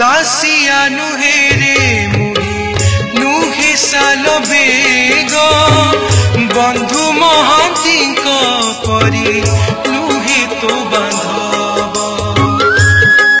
দাসিয়া নুহেরে মুহে নুহে সালো বেগো বন্ধু মহা